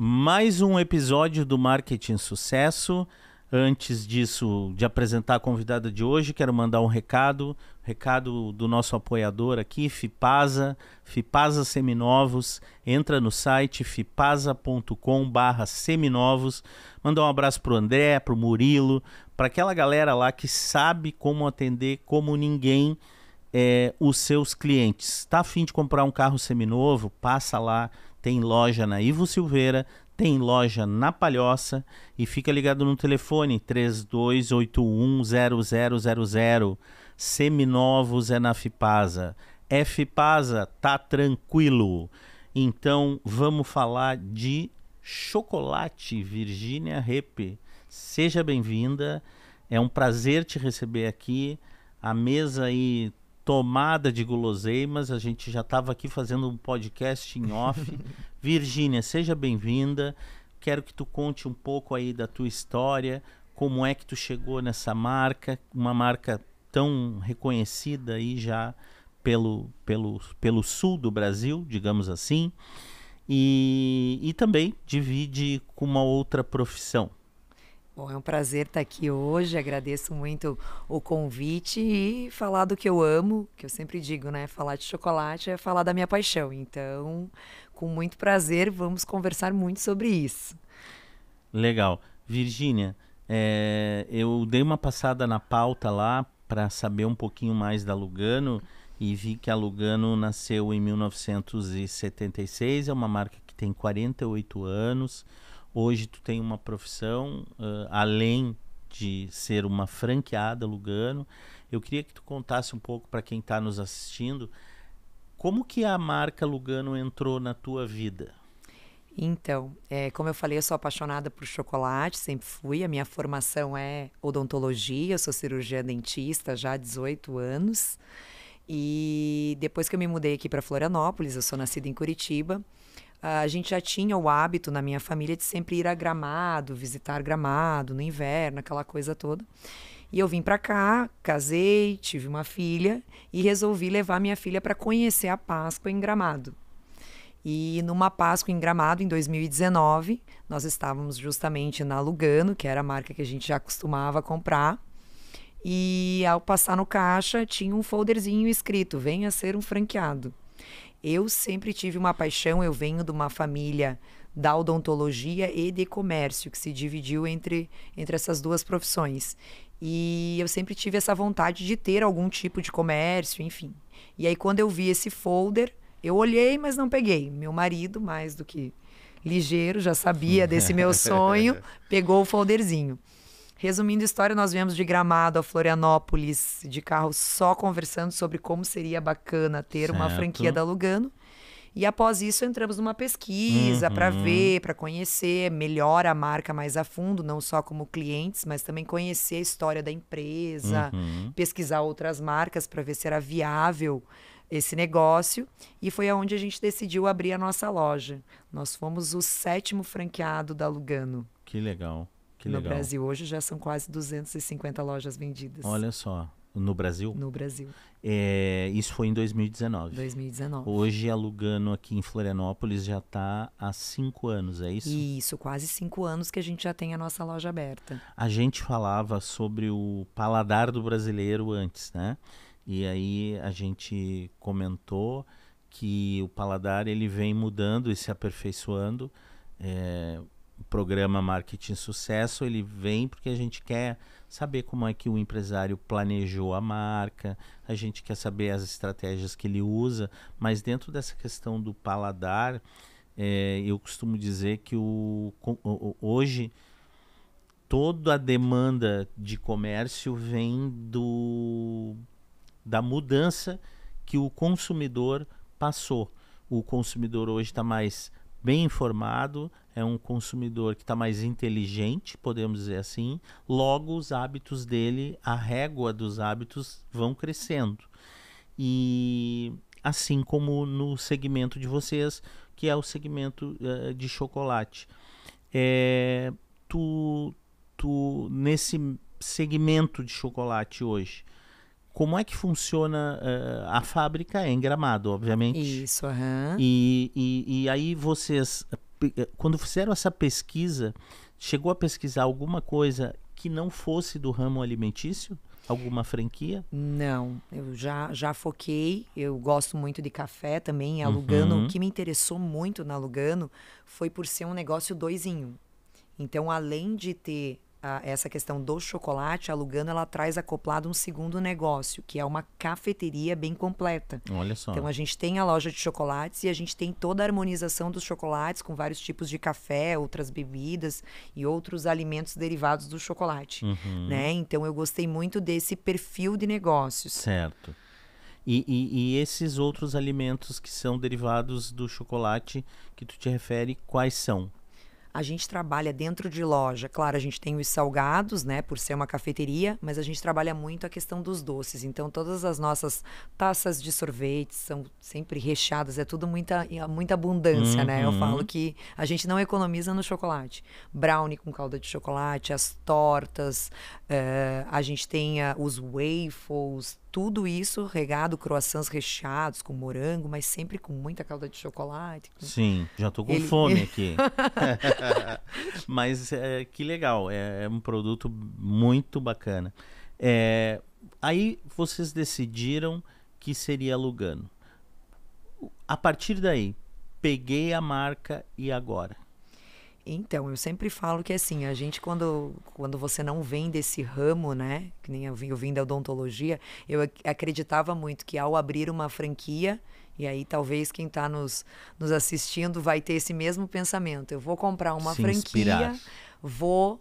Mais um episódio do Marketing Sucesso. Antes disso, de apresentar a convidada de hoje, quero mandar um recado, recado do nosso apoiador aqui, Fipasa, Fipasa Seminovos. Entra no site fipasa.com/seminovos. Mandar um abraço pro André, pro Murilo, para aquela galera lá que sabe como atender como ninguém é, os seus clientes. Está afim de comprar um carro seminovo? Passa lá, tem loja na Ivo Silveira, tem loja na Palhoça e fica ligado no telefone 32810000. Seminovos é na Fipasa. Fipasa, tá tranquilo. Então vamos falar de chocolate Virgínia Repe. Seja bem-vinda. É um prazer te receber aqui. A mesa aí tomada de guloseimas. A gente já estava aqui fazendo um podcast em off. Virgínia, seja bem-vinda. Quero que tu conte um pouco aí da tua história, como é que tu chegou nessa marca, uma marca tão reconhecida aí já pelo, pelo, pelo sul do Brasil, digamos assim. E, e também divide com uma outra profissão. Bom, é um prazer estar aqui hoje. Agradeço muito o convite e falar do que eu amo, que eu sempre digo, né? Falar de chocolate é falar da minha paixão. Então, com muito prazer, vamos conversar muito sobre isso. Legal. Virgínia, é, eu dei uma passada na pauta lá para saber um pouquinho mais da Lugano e vi que a Lugano nasceu em 1976, é uma marca que tem 48 anos. Hoje tu tem uma profissão uh, além de ser uma franqueada Lugano. Eu queria que tu contasse um pouco para quem está nos assistindo como que a marca Lugano entrou na tua vida. Então, é, como eu falei, eu sou apaixonada por chocolate, sempre fui. A minha formação é odontologia, eu sou cirurgia dentista já há 18 anos. E depois que eu me mudei aqui para Florianópolis, eu sou nascida em Curitiba, a gente já tinha o hábito na minha família de sempre ir a Gramado, visitar Gramado no inverno, aquela coisa toda. E eu vim para cá, casei, tive uma filha e resolvi levar minha filha para conhecer a Páscoa em Gramado. E numa Páscoa em Gramado, em 2019, nós estávamos justamente na Lugano, que era a marca que a gente já costumava comprar. E ao passar no caixa, tinha um folderzinho escrito: venha ser um franqueado. Eu sempre tive uma paixão, eu venho de uma família da odontologia e de comércio, que se dividiu entre, entre essas duas profissões. E eu sempre tive essa vontade de ter algum tipo de comércio, enfim. E aí, quando eu vi esse folder, eu olhei, mas não peguei. Meu marido, mais do que ligeiro, já sabia desse meu sonho, pegou o folderzinho. Resumindo a história, nós viemos de Gramado a Florianópolis de carro só conversando sobre como seria bacana ter certo. uma franquia da Lugano. E após isso entramos numa pesquisa uhum. para ver, para conhecer melhor a marca mais a fundo, não só como clientes, mas também conhecer a história da empresa, uhum. pesquisar outras marcas para ver se era viável esse negócio. E foi aonde a gente decidiu abrir a nossa loja. Nós fomos o sétimo franqueado da Lugano. Que legal. Que no legal. Brasil hoje já são quase 250 lojas vendidas. Olha só, no Brasil? No Brasil. É, isso foi em 2019. 2019. Hoje a Lugano aqui em Florianópolis já está há cinco anos, é isso? Isso, quase cinco anos que a gente já tem a nossa loja aberta. A gente falava sobre o paladar do brasileiro antes, né? E aí a gente comentou que o paladar ele vem mudando e se aperfeiçoando. É, programa Marketing Sucesso ele vem porque a gente quer saber como é que o empresário planejou a marca, a gente quer saber as estratégias que ele usa, mas dentro dessa questão do paladar, é, eu costumo dizer que o, hoje toda a demanda de comércio vem do, da mudança que o consumidor passou. O consumidor hoje está mais bem informado, é um consumidor que está mais inteligente, podemos dizer assim, logo os hábitos dele, a régua dos hábitos vão crescendo. E assim como no segmento de vocês, que é o segmento uh, de chocolate. É, tu, tu, nesse segmento de chocolate hoje, como é que funciona uh, a fábrica é em Gramado, obviamente. Isso, aham. Uhum. E, e, e aí vocês quando fizeram essa pesquisa, chegou a pesquisar alguma coisa que não fosse do ramo alimentício? Alguma franquia? Não, eu já, já foquei. Eu gosto muito de café também. A Lugano, uhum. o que me interessou muito na Lugano foi por ser um negócio dois em um. Então, além de ter a, essa questão do chocolate, a Lugano ela traz acoplado um segundo negócio, que é uma cafeteria bem completa. Olha só. Então a gente tem a loja de chocolates e a gente tem toda a harmonização dos chocolates com vários tipos de café, outras bebidas e outros alimentos derivados do chocolate, uhum. né? Então eu gostei muito desse perfil de negócios. Certo. E, e, e, esses outros alimentos que são derivados do chocolate que tu te refere, quais são? A gente trabalha dentro de loja. Claro, a gente tem os salgados, né, por ser uma cafeteria, mas a gente trabalha muito a questão dos doces. Então, todas as nossas taças de sorvete são sempre recheadas, é tudo muita, muita abundância, uhum. né? Eu falo uhum. que a gente não economiza no chocolate. Brownie com calda de chocolate, as tortas, uh, a gente tem uh, os waffles, tudo isso regado, croissants recheados com morango, mas sempre com muita calda de chocolate. Sim, já tô com Ele... fome aqui. mas é, que legal, é, é, um produto muito bacana. É, aí vocês decidiram que seria Lugano. A partir daí, peguei a marca e agora? Então, eu sempre falo que assim, a gente quando, quando você não vem desse ramo, né, que nem eu vim, eu vim da odontologia, eu acreditava muito que ao abrir uma franquia, e aí talvez quem está nos, nos assistindo vai ter esse mesmo pensamento, eu vou comprar uma Se franquia, inspirar. vou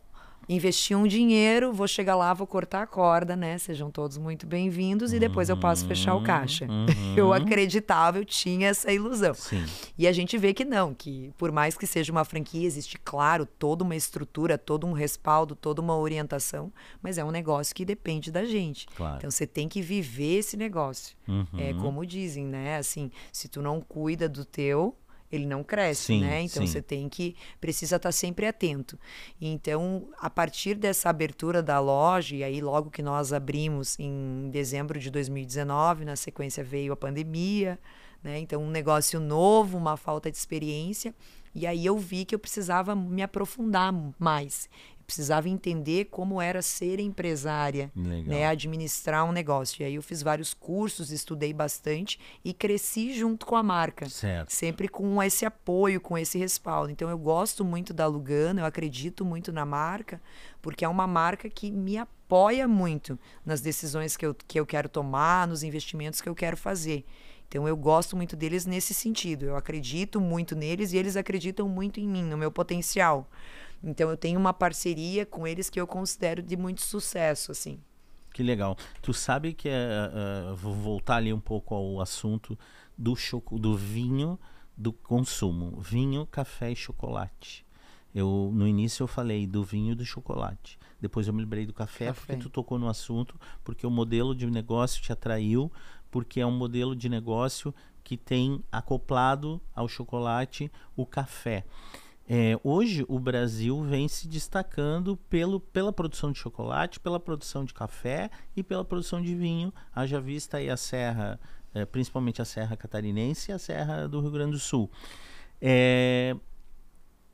investir um dinheiro, vou chegar lá, vou cortar a corda, né? Sejam todos muito bem-vindos e depois eu passo fechar o caixa. Uhum. Eu acreditava, eu tinha essa ilusão. Sim. E a gente vê que não, que por mais que seja uma franquia, existe, claro, toda uma estrutura, todo um respaldo, toda uma orientação, mas é um negócio que depende da gente. Claro. Então você tem que viver esse negócio. Uhum. É como dizem, né? Assim, se tu não cuida do teu, ele não cresce, sim, né? Então sim. você tem que precisa estar sempre atento. Então, a partir dessa abertura da loja e aí logo que nós abrimos em dezembro de 2019, na sequência veio a pandemia, né? Então, um negócio novo, uma falta de experiência, e aí eu vi que eu precisava me aprofundar mais precisava entender como era ser empresária, né, administrar um negócio. E aí eu fiz vários cursos, estudei bastante e cresci junto com a marca. Certo. Sempre com esse apoio, com esse respaldo. Então eu gosto muito da Lugano, eu acredito muito na marca, porque é uma marca que me apoia muito nas decisões que eu, que eu quero tomar, nos investimentos que eu quero fazer. Então eu gosto muito deles nesse sentido. Eu acredito muito neles e eles acreditam muito em mim, no meu potencial. Então eu tenho uma parceria com eles que eu considero de muito sucesso, assim. Que legal. Tu sabe que uh, uh, vou voltar ali um pouco ao assunto do choco, do vinho do consumo, vinho, café e chocolate. Eu no início eu falei do vinho e do chocolate. Depois eu me lembrei do café, café, porque tu tocou no assunto, porque o modelo de negócio te atraiu, porque é um modelo de negócio que tem acoplado ao chocolate o café. É, hoje o Brasil vem se destacando pelo, pela produção de chocolate, pela produção de café e pela produção de vinho. Haja vista aí a serra, é, principalmente a serra catarinense e a serra do Rio Grande do Sul. É,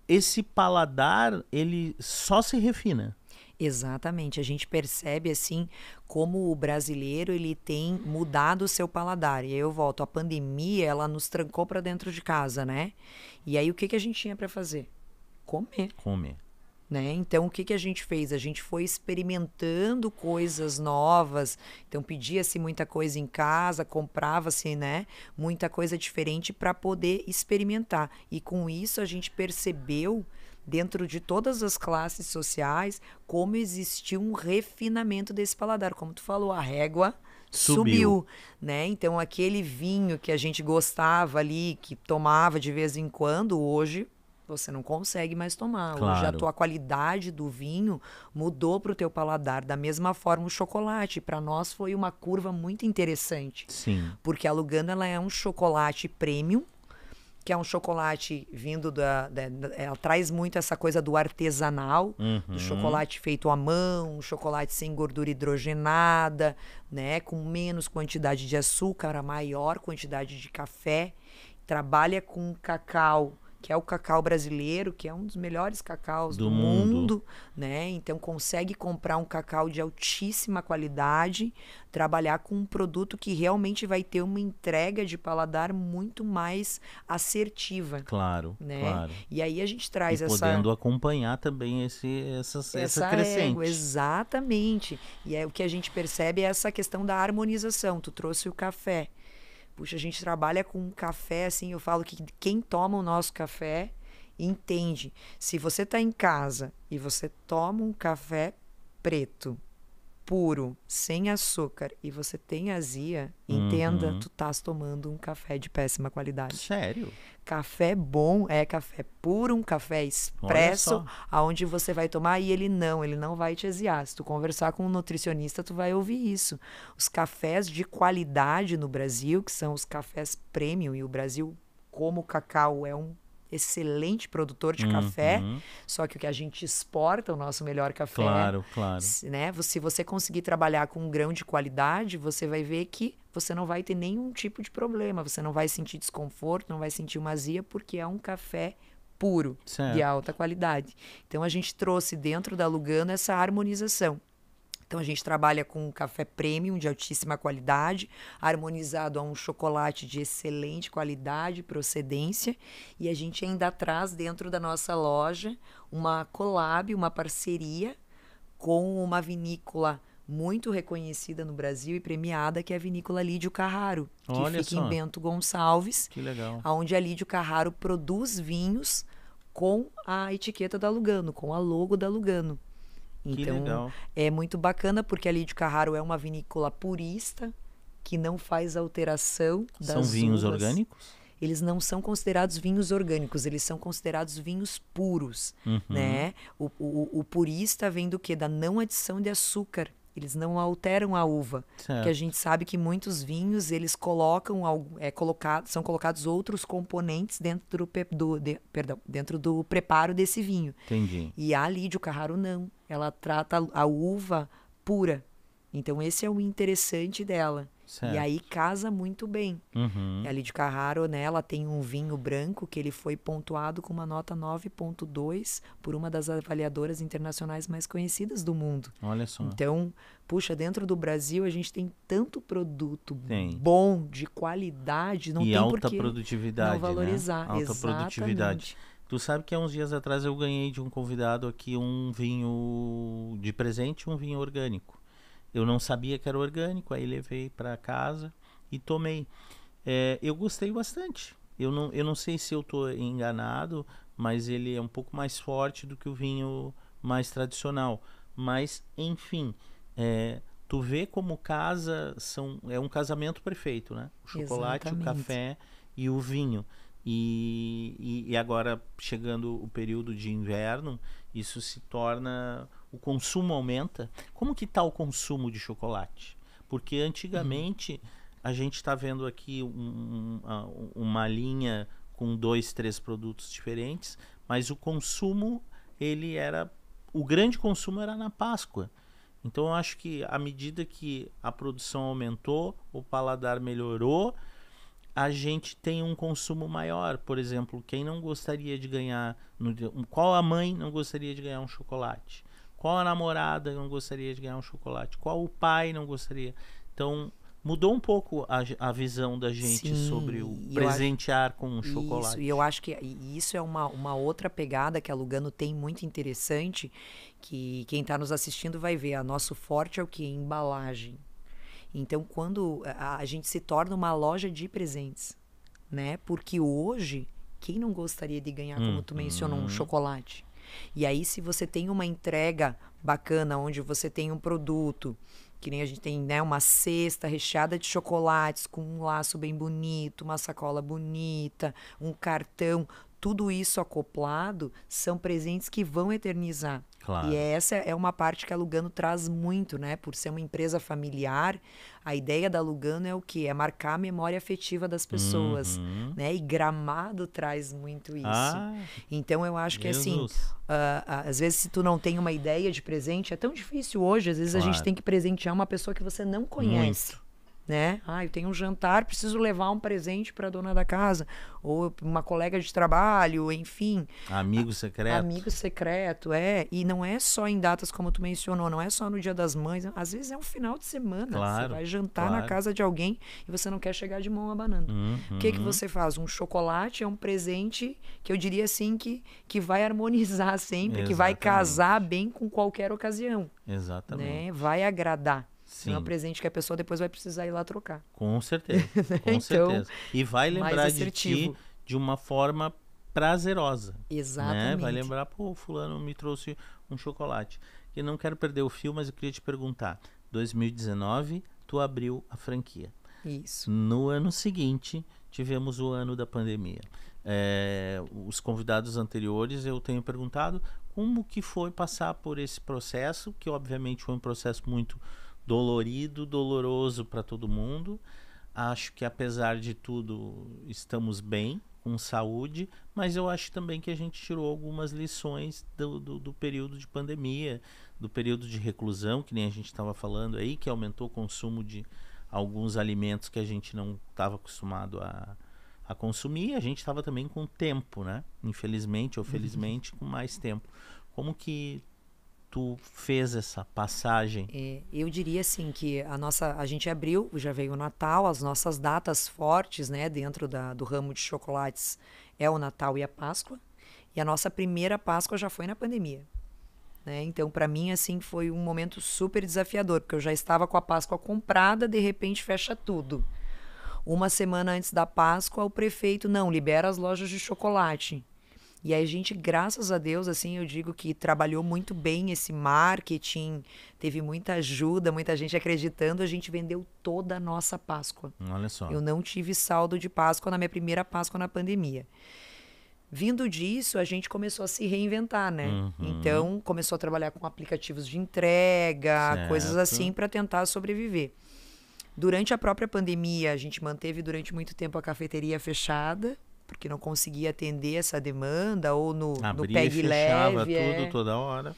esse paladar ele só se refina. Exatamente, a gente percebe assim como o brasileiro ele tem mudado o seu paladar. E aí eu volto, a pandemia ela nos trancou para dentro de casa, né? E aí o que que a gente tinha para fazer? Comer. Comer. Né? Então, o que, que a gente fez? A gente foi experimentando coisas novas. Então, pedia-se muita coisa em casa, comprava-se né? muita coisa diferente para poder experimentar. E com isso, a gente percebeu dentro de todas as classes sociais, como existiu um refinamento desse paladar. Como tu falou, a régua subiu. subiu, né? Então aquele vinho que a gente gostava ali, que tomava de vez em quando, hoje você não consegue mais tomar. Claro. Hoje a tua qualidade do vinho mudou para o teu paladar. Da mesma forma o chocolate, para nós foi uma curva muito interessante. Sim. Porque a Lugano ela é um chocolate premium que é um chocolate vindo da, da, da, Ela traz muito essa coisa do artesanal, uhum. do chocolate feito à mão, um chocolate sem gordura hidrogenada, né? Com menos quantidade de açúcar, a maior quantidade de café. Trabalha com cacau que é o cacau brasileiro, que é um dos melhores cacaus do, Do mundo. mundo. né? Então consegue comprar um cacau de altíssima qualidade, trabalhar com um produto que realmente vai ter uma entrega de paladar muito mais assertiva. Claro, Né? claro. E aí a gente traz e essa podendo acompanhar também esse, essa, essa, essa crescente. exatamente. E é o que a gente percebe é essa questão da harmonização. Tu trouxe o café. Puxa, a gente trabalha com café assim, eu falo que quem toma o nosso café entende. Se você está em casa e você toma um café preto, puro, sem açúcar e você tem azia, entenda, Uhum. tu estás tomando um café de péssima qualidade. Sério? Café bom é café puro, um café expresso, aonde você vai tomar e ele não, ele não vai te aziar. Se tu conversar com um nutricionista, tu vai ouvir isso. Os cafés de qualidade no Brasil, que são os cafés premium, e o Brasil, como o cacau, é um excelente produtor de café, Uhum. só que o que a gente exporta, o nosso melhor café, Claro, claro. se, né? Se você conseguir trabalhar com um grão de qualidade, você vai ver que você não vai ter nenhum tipo de problema. Você não vai sentir desconforto, não vai sentir uma azia, porque é um café puro, Certo. de alta qualidade. Então a gente trouxe dentro da Lugano essa harmonização. Então a gente trabalha com um café premium de altíssima qualidade, harmonizado a um chocolate de excelente qualidade e procedência, e a gente ainda traz dentro da nossa loja uma collab, uma parceria com uma vinícola muito reconhecida no Brasil e premiada, que é a vinícola Lídio Carraro, que Olha fica só. em Bento Gonçalves, Que legal. onde a Lídio Carraro produz vinhos com a etiqueta da Lugano, com a logo da Lugano. Que Então, é muito bacana porque a Lídio Carraro é uma vinícola purista que não faz alteração das São vinhos uvas. orgânicos? Eles não são considerados vinhos orgânicos, eles são considerados vinhos puros, Uhum. né? O, o, o purista vem do quê? Da não adição de açúcar. Eles não alteram a uva. Certo. Porque a gente sabe que muitos vinhos, eles colocam, algo- é, colocado, são colocados outros componentes dentro do, do- de- perdão, dentro do preparo desse vinho. Entendi. E a Lídio Carraro não. Ela trata a uva pura. Então esse é o interessante dela. Certo. E aí casa muito bem. Uhum. A Lídio Carraro, né, ela tem um vinho branco que ele foi pontuado com uma nota 9.2 por uma das avaliadoras internacionais mais conhecidas do mundo. Olha só. Então, puxa, dentro do Brasil a gente tem tanto produto Tem. bom, de qualidade, não e tem alta produtividade, não valorizar. né? Alta produtividade. Tu sabe que há uns dias atrás eu ganhei de um convidado aqui um vinho de presente, um vinho orgânico. Eu não sabia que era orgânico, aí levei para casa e tomei. É, eu gostei bastante. Eu não, eu não sei se eu estou enganado, mas ele é um pouco mais forte do que o vinho mais tradicional. Mas, enfim, é, tu vê como casa são, é um casamento perfeito, né? O chocolate, Exatamente. o café e o vinho. E, e, e agora, chegando o período de inverno, isso se torna. O consumo aumenta. Como que está o consumo de chocolate? Porque antigamente a gente está vendo aqui um- um- uma linha com dois, três produtos diferentes, mas o consumo ele era o grande consumo era na Páscoa. Então eu acho que à medida que a produção aumentou, o paladar melhorou, a gente tem um consumo maior. Por exemplo, quem não gostaria de ganhar. no qual a mãe não gostaria de ganhar um chocolate? Qual a namorada não gostaria de ganhar um chocolate? Qual o pai não gostaria? Então, mudou um pouco a, a visão da gente Sim, sobre o eu acho- presentear com um Isso, chocolate. e eu acho que isso é uma, uma outra pegada que a Lugano tem muito interessante, que quem está nos assistindo vai ver. A nosso forte é o que? Embalagem. Então, quando a, a gente se torna uma loja de presentes, né? Porque hoje, quem não gostaria de ganhar, como tu mencionou, um Uhum. chocolate? E aí, se você tem uma entrega bacana, onde você tem um produto, que nem a gente tem, né, uma cesta recheada de chocolates, com um laço bem bonito, uma sacola bonita, um cartão, tudo isso acoplado, são presentes que vão eternizar. Claro. E essa é uma parte que a Lugano traz muito, né? Por ser uma empresa familiar, a ideia da Lugano é o quê? É marcar a memória afetiva das pessoas, Uhum. né? E Gramado traz muito isso. Ah, Então eu acho que assim, Jesus. ah, ah, às vezes se tu não tem uma ideia de presente, é tão difícil hoje, às vezes a gente Claro. tem que presentear uma pessoa que você não conhece. Né? Ah, eu tenho um jantar, preciso levar um presente para a dona da casa, ou uma colega de trabalho, enfim. Amigo secreto. Amigo secreto, é. E não é só em datas como tu mencionou, não é só no Dia das Mães, às vezes é um final de semana. Claro, você vai jantar claro. na casa de alguém e você não quer chegar de mão abanando. Uhum. O que que você faz? Um chocolate é um presente que eu diria assim que, que vai harmonizar sempre, que vai Exatamente. casar bem com qualquer ocasião, Exatamente. né? Vai agradar. Sim. Não é um presente que a pessoa depois vai precisar ir lá trocar. Com certeza, com Então, certeza. E vai lembrar de ti de uma forma prazerosa. Exatamente. Né? Vai lembrar, pô, fulano me trouxe um chocolate. E não quero perder o fio, mas eu queria te perguntar. 2019, tu abriu a franquia. Isso. No ano seguinte, tivemos o ano da pandemia. É, os convidados anteriores eu tenho perguntado como que foi passar por esse processo, que obviamente foi um processo muito dolorido, doloroso para todo mundo. Acho que apesar de tudo estamos bem, com saúde, mas eu acho também que a gente tirou algumas lições do, do, do período de pandemia, do período de reclusão, que nem a gente estava falando aí, que aumentou o consumo de alguns alimentos que a gente não estava acostumado a, a consumir. A gente estava também com tempo, né? Infelizmente ou felizmente, com mais tempo. Como que tu fez essa passagem? É, eu diria assim que a nossa, a gente abriu, já veio o Natal, as nossas datas fortes, né, dentro da, do ramo de chocolates é o Natal e a Páscoa. E a nossa primeira Páscoa já foi na pandemia. Né? Então, para mim, assim, foi um momento super desafiador, porque eu já estava com a Páscoa comprada, de repente fecha tudo. Uma semana antes da Páscoa, o prefeito não libera as lojas de chocolate. E a gente, graças a Deus, assim, eu digo que trabalhou muito bem esse marketing, teve muita ajuda, muita gente acreditando, a gente vendeu toda a nossa Páscoa. Olha só. Eu não tive saldo de Páscoa na minha primeira Páscoa na pandemia. Vindo disso, a gente começou a se reinventar, né? Uhum. Então, começou a trabalhar com aplicativos de entrega, Certo. coisas assim para tentar sobreviver. Durante a própria pandemia, a gente manteve durante muito tempo a cafeteria fechada, porque não conseguia atender essa demanda, ou no, no Abria e PEG fechava leve. tudo é. toda hora.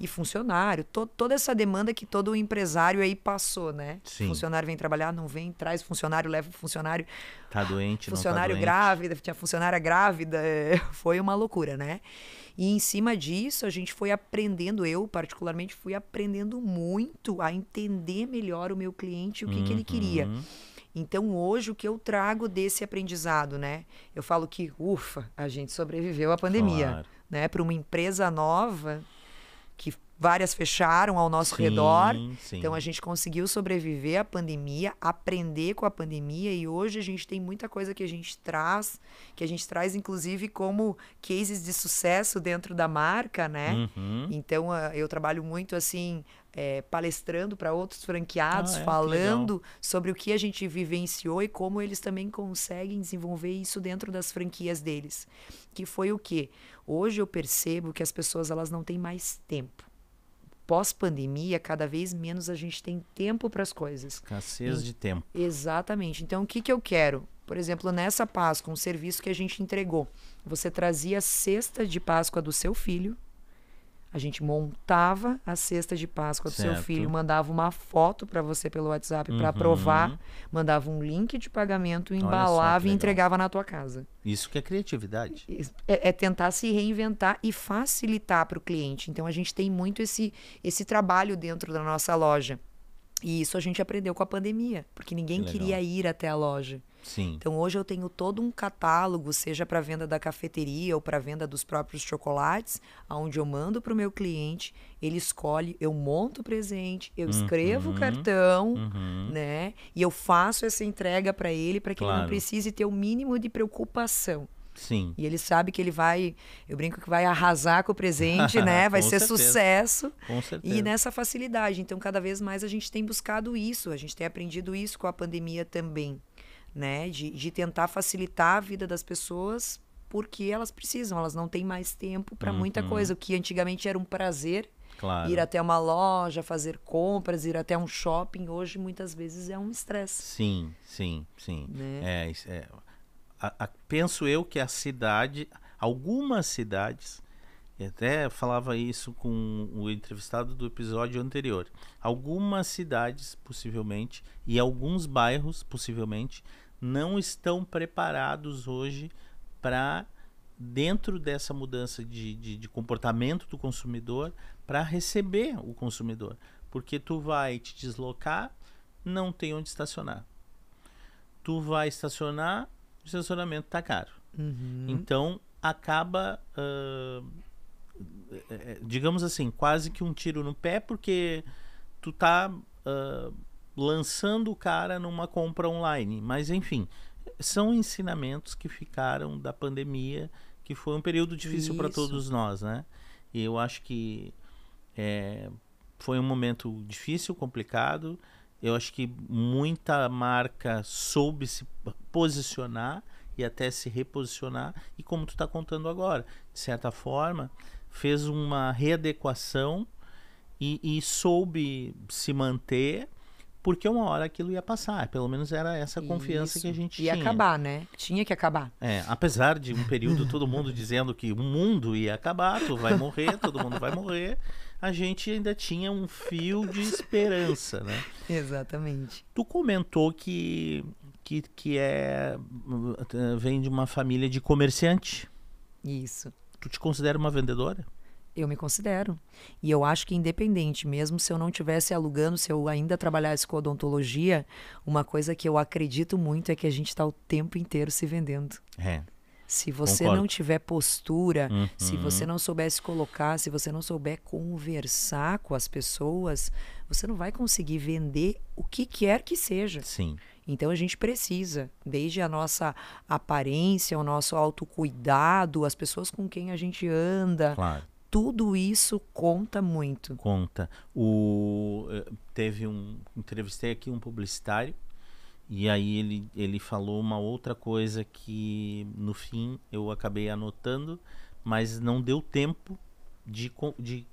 E funcionário, to- toda essa demanda que todo empresário aí passou, né? Sim. Funcionário vem trabalhar, não vem, traz funcionário, leva o funcionário Tá doente, funcionário não tá doente. grávida, tinha funcionária grávida, é, foi uma loucura, né? E em cima disso, a gente foi aprendendo, eu particularmente fui aprendendo muito a entender melhor o meu cliente e o que, que ele queria. Então, hoje, o que eu trago desse aprendizado, né? Eu falo que, ufa, a gente sobreviveu à pandemia, Claro. né? Para uma empresa nova, que várias fecharam ao nosso Sim, redor, sim. então a gente conseguiu sobreviver à pandemia, aprender com a pandemia e hoje a gente tem muita coisa que a gente traz, que a gente traz inclusive como cases de sucesso dentro da marca, né? Uhum. Então ah, eu trabalho muito assim, eh, palestrando para outros franqueados, Ah, é? Que falando sobre o que a gente vivenciou e como eles também conseguem desenvolver isso dentro das franquias deles. Que foi o quê? Hoje eu percebo que as pessoas elas não têm mais tempo. Pós-pandemia, cada vez menos a gente tem tempo para as coisas. Escassez de tempo. Exatamente. Então, o que, que eu quero? Por exemplo, nessa Páscoa, um serviço que a gente entregou. Você trazia a cesta de Páscoa do seu filho. A gente montava a cesta de Páscoa do seu filho, mandava uma foto para você pelo WhatsApp para Uhum. aprovar, mandava um link de pagamento, embalava e entregava na tua casa. Isso que é criatividade. É, é tentar se reinventar e facilitar para o cliente. Então a gente tem muito esse, esse trabalho dentro da nossa loja. E isso a gente aprendeu com a pandemia, porque ninguém Que queria ir até a loja. Sim. Então hoje eu tenho todo um catálogo, seja para venda da cafeteria ou para venda dos próprios chocolates, aonde eu mando para o meu cliente, ele escolhe, eu monto o presente, eu escrevo o Uhum. cartão, Uhum. né? E eu faço essa entrega para ele para que ele Claro. não precise ter o mínimo de preocupação. Sim. E ele sabe que ele vai, eu brinco que vai arrasar com o presente, né? Vai ser certeza. sucesso. Com certeza. E nessa facilidade. Então, cada vez mais a gente tem buscado isso, a gente tem aprendido isso com a pandemia também, né? De, de tentar facilitar a vida das pessoas porque elas precisam, elas não têm mais tempo para muita Uhum. coisa. O que antigamente era um prazer, Claro. ir até uma loja, fazer compras, ir até um shopping, hoje muitas vezes é um estresse. Sim, sim, sim. Né? É, é- a- a- penso eu que a cidade, algumas cidades, até falava isso com o entrevistado do episódio anterior. Algumas cidades, possivelmente, e alguns bairros, possivelmente, não estão preparados hoje para, dentro dessa mudança de, de, de comportamento do consumidor, para receber o consumidor. Porque tu vai te deslocar, não tem onde estacionar. Tu vai estacionar, o estacionamento está caro. Uhum. Então, acaba, uh, digamos assim, quase que um tiro no pé, porque tu tá uh, lançando o cara numa compra online. Mas, enfim, são ensinamentos que ficaram da pandemia, que foi um período difícil para todos nós, né? E eu acho que é, foi um momento difícil, complicado. Eu acho que muita marca soube se posicionar e até se reposicionar. E como tu está contando agora, de certa forma, fez uma readequação e, e soube se manter porque uma hora aquilo ia passar. Pelo menos era essa confiança Isso. que a gente ia tinha. Ia acabar, né? Tinha que acabar. É, apesar de um período todo mundo dizendo que o mundo ia acabar, tu vai morrer, todo mundo vai morrer, a gente ainda tinha um fio de esperança, né? Exatamente. Tu comentou que que, que é vem de uma família de comerciante. Isso. Tu te considera uma vendedora? Eu me considero. E eu acho que independente, mesmo se eu não tivesse alugando, se eu ainda trabalhasse com odontologia, uma coisa que eu acredito muito é que a gente está o tempo inteiro se vendendo. É. Se você Concordo. não tiver postura, uhum. se você não souber se colocar, se você não souber conversar com as pessoas, você não vai conseguir vender o que quer que seja. Sim. Então a gente precisa, desde a nossa aparência, o nosso autocuidado, as pessoas com quem a gente anda, claro tudo isso conta muito. Conta. O, eh, teve um. Entrevistei aqui um publicitário e aí ele, ele falou uma outra coisa que no fim eu acabei anotando, mas não deu tempo de, de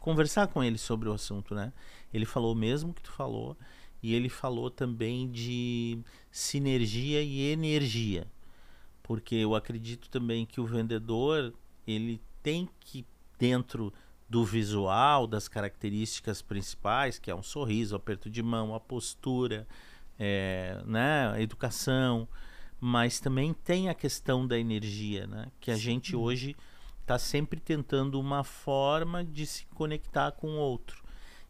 conversar com ele sobre o assunto, né? Ele falou o mesmo que tu falou e ele falou também de sinergia e energia, porque eu acredito também que o vendedor ele tem que dentro do visual, das características principais, que é um sorriso, aperto de mão, a postura, é, né, a educação, mas também tem a questão da energia, né, que a Sim. gente hoje está sempre tentando uma forma de se conectar com o outro.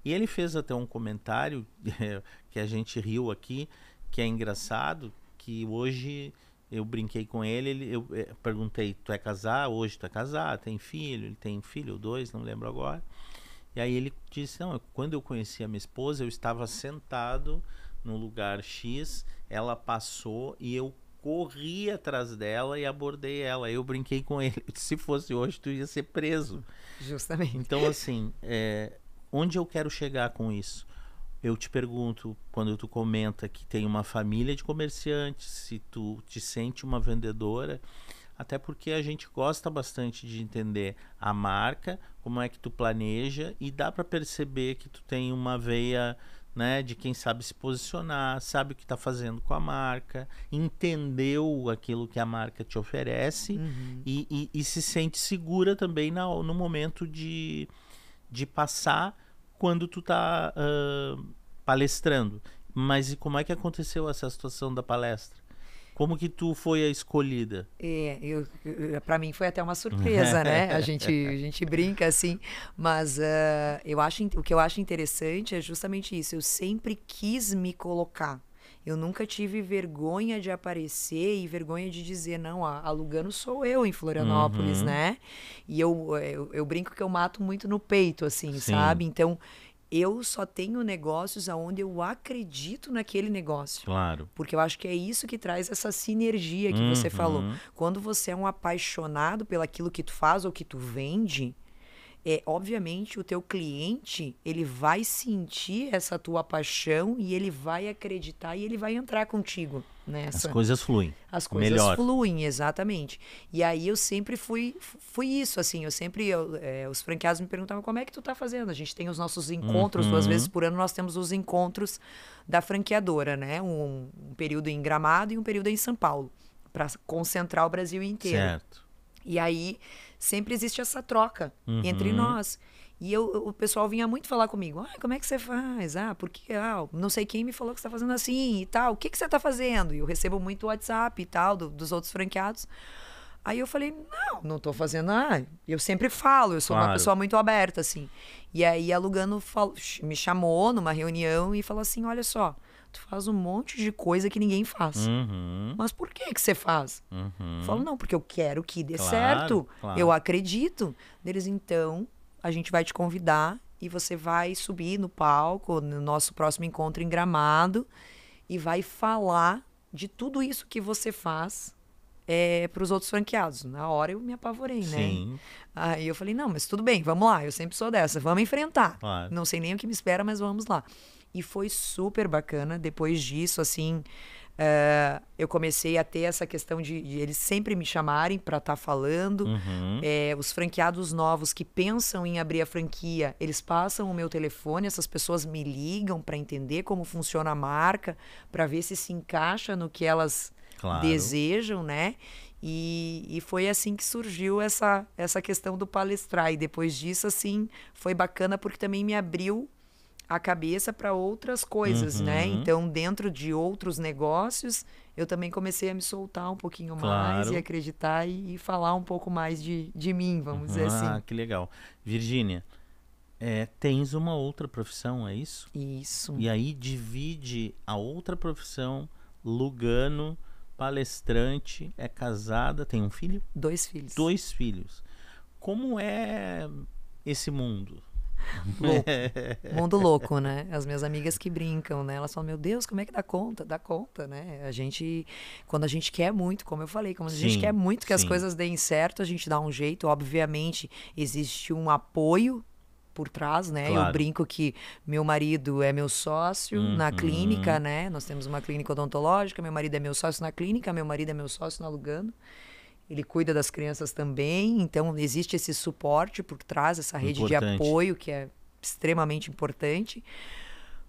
E ele fez até um comentário que a gente riu aqui, que é engraçado, que hoje eu brinquei com ele, ele eu, eh, perguntei, tu é casado? Hoje tu é casado, tem filho? Ele tem filho ou dois, não lembro agora. E aí ele disse, não, quando eu conheci a minha esposa, eu estava sentado no lugar X, ela passou e eu corri atrás dela e abordei ela. Eu brinquei com ele. Se fosse hoje, tu ia ser preso. Justamente. Então, assim, é, onde eu quero chegar com isso? Eu te pergunto, quando tu comenta que tem uma família de comerciantes, se tu te sente uma vendedora, até porque a gente gosta bastante de entender a marca, como é que tu planeja e dá para perceber que tu tem uma veia né, de quem sabe se posicionar, sabe o que está fazendo com a marca, entendeu aquilo que a marca te oferece uhum. e, e, e, se sente segura também na, no momento de, de passar quando tu tá uh, palestrando. Mas e como é que aconteceu essa situação da palestra? Como que tu foi a escolhida? É, eu, eu para mim foi até uma surpresa, né? A gente, a gente brinca assim, mas uh, eu acho, o que eu acho interessante é justamente isso. Eu sempre quis me colocar. Eu nunca tive vergonha de aparecer e vergonha de dizer, não, a, a Lugano sou eu em Florianópolis, uhum. né? E eu, eu, eu, brinco que eu mato muito no peito, assim, Sim. sabe? Então, eu só tenho negócios aonde eu acredito naquele negócio. Claro. Porque eu acho que é isso que traz essa sinergia que uhum. você falou. Quando você é um apaixonado pelaquilo que tu faz ou que tu vende, é, obviamente o teu cliente ele vai sentir essa tua paixão e ele vai acreditar e ele vai entrar contigo nessa. As coisas fluem. As coisas Melhor. fluem, exatamente. E aí eu sempre fui, fui isso, assim, eu sempre, eu, é, os franqueados me perguntavam como é que tu tá fazendo? A gente tem os nossos encontros, uhum. duas vezes por ano nós temos os encontros da franqueadora, né? Um, um período em Gramado e um período em São Paulo, para concentrar o Brasil inteiro. Certo. E aí sempre existe essa troca Uhum. entre nós. E eu, o pessoal vinha muito falar comigo. Ah, como é que você faz? Ah, porque ah, não sei quem me falou que você está fazendo assim e tal. O que, que você está fazendo? E eu recebo muito WhatsApp e tal do- dos outros franqueados. Aí eu falei, não, não tô fazendo nada. Eu sempre falo, eu sou uma Claro. pessoa muito aberta, assim. E aí a Lugano me chamou numa reunião e falou assim: olha só, tu faz um monte de coisa que ninguém faz. Uhum. Mas por que que você faz? Uhum. Eu falo, não, porque eu quero que dê Claro, certo. claro. Eu acredito. Deles, então, a gente vai te convidar e você vai subir no palco, no nosso próximo encontro em Gramado, e vai falar de tudo isso que você faz para os outros franqueados. Na hora eu me apavorei, né? Sim, Aí eu falei, não, mas tudo bem, vamos lá, eu sempre sou dessa, vamos enfrentar. Claro. Não sei nem o que me espera, mas vamos lá. E foi super bacana. Depois disso, assim, eh, eu comecei a ter essa questão de, de eles sempre me chamarem para estar falando. Uhum. Eh, os franqueados novos que pensam em abrir a franquia, eles passam o meu telefone, essas pessoas me ligam para entender como funciona a marca, para ver se se encaixa no que elas Claro. desejam, né? E, e foi assim que surgiu essa, essa questão do palestrar. E depois disso, assim, foi bacana porque também me abriu a cabeça para outras coisas, né? Uhum. Então, dentro de outros negócios, eu também comecei a me soltar um pouquinho mais Claro. e acreditar e, e falar um pouco mais de, de mim, vamos dizer Ah, assim. que legal. Virgínia, é, tens uma outra profissão, é isso? Isso. E aí divide a outra profissão, Lugano, palestrante, é casada, tem um filho? Dois filhos. Dois filhos. Como é esse mundo? Louco. Mundo louco, né? As minhas amigas que brincam, né? Elas falam, meu Deus, como é que dá conta? Dá conta, né? A gente, quando a gente quer muito, como eu falei, como a gente Sim, quer muito que as sim. coisas deem certo, a gente dá um jeito. Obviamente, existe um apoio por trás, né? Claro. Eu brinco que meu marido é meu sócio na Uhum. clínica, né? Nós temos uma clínica odontológica, meu marido é meu sócio na clínica, meu marido é meu sócio na Lugano. Ele cuida das crianças também, então existe esse suporte por trás, essa rede Importante. de apoio que é extremamente importante.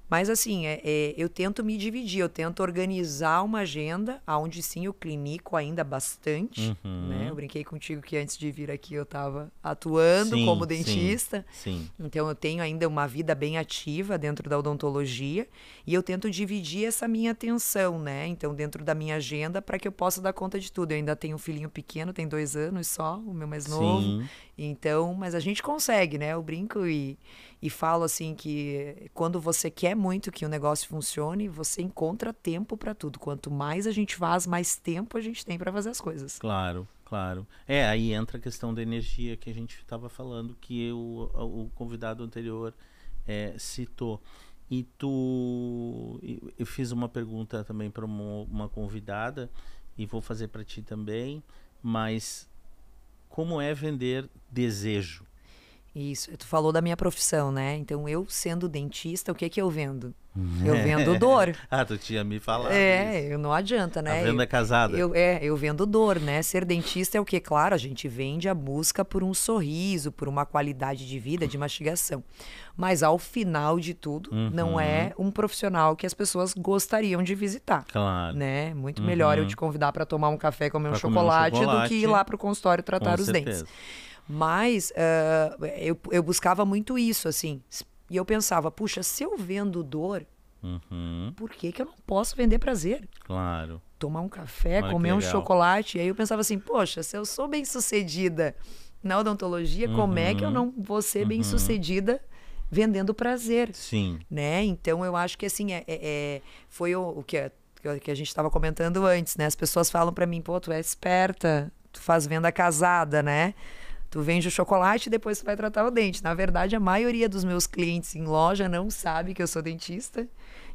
Mas assim, é, é, eu tento me dividir, eu tento organizar uma agenda onde sim eu clinico ainda bastante. Uhum. Né? Eu brinquei contigo que antes de vir aqui eu estava atuando Sim, como sim. dentista. Sim. Então eu tenho ainda uma vida bem ativa dentro da odontologia e eu tento dividir essa minha atenção, né? Então dentro da minha agenda para que eu possa dar conta de tudo. Eu ainda tenho um filhinho pequeno, tem dois anos só, o meu mais novo. Então, mas a gente consegue, né? Eu brinco e, e falo assim que quando você quer muito que o negócio funcione, você encontra tempo para tudo. Quanto mais a gente faz, mais tempo a gente tem para fazer as coisas. Claro, claro. É, aí entra a questão da energia que a gente estava falando, que o, o convidado anterior é, citou. E tu. Eu fiz uma pergunta também para uma, uma convidada, e vou fazer para ti também, mas como é vender desejo? Isso, tu falou da minha profissão, né? Então, eu sendo dentista, o que que eu vendo? Eu vendo dor. ah, tu tinha me falado. É, isso. eu não adianta, A né? venda Eu- casada. Eu, é, eu vendo dor, né? Ser dentista é o que? Claro, a gente vende a busca por um sorriso, por uma qualidade de vida, de mastigação. Mas ao final de tudo, não Uhum. é um profissional que as pessoas gostariam de visitar. Claro. Né? Muito melhor eu Uhum. te convidar para tomar um café, comer um, comer um chocolate, do que ir lá pro consultório tratar Com os dentes. Mas ah, eu, eu buscava muito isso, assim. E eu pensava, puxa, se eu vendo dor, Uhum, por que, que eu não posso vender prazer? claro. tomar um café, Olha comer um chocolate. E aí eu pensava assim, poxa, se eu sou bem sucedida na odontologia, como é que eu Uhum. não vou ser bem sucedida vendendo prazer? Sim. Né? Então eu acho que assim, é, é- é- foi o, o que, a- que a gente estava comentando antes, né? As pessoas falam para mim, pô, tu é esperta, tu faz venda casada, né? Tu vende o chocolate e depois tu vai tratar o dente. Na verdade, a maioria dos meus clientes em loja não sabe que eu sou dentista.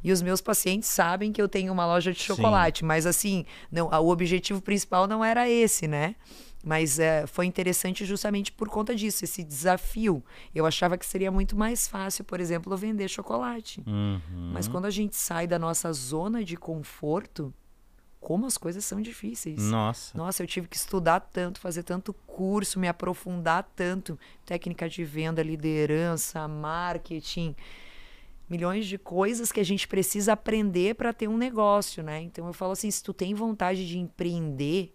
E os meus pacientes sabem que eu tenho uma loja de Sim. chocolate. Mas assim, não, o objetivo principal não era esse, né? Mas é, foi interessante justamente por conta disso, esse desafio. Eu achava que seria muito mais fácil, por exemplo, vender chocolate. Uhum. Mas quando a gente sai da nossa zona de conforto, como as coisas são difíceis. Nossa. Nossa, eu tive que estudar tanto, fazer tanto curso, me aprofundar tanto. Técnica de venda, liderança, marketing. Milhões de coisas que a gente precisa aprender para ter um negócio, né? Então eu falo assim, se tu tem vontade de empreender,